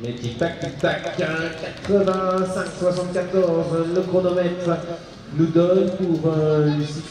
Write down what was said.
Mais tic-tac, tic-tac, 85, 74, le chronomètre nous donne pour euh, Lucie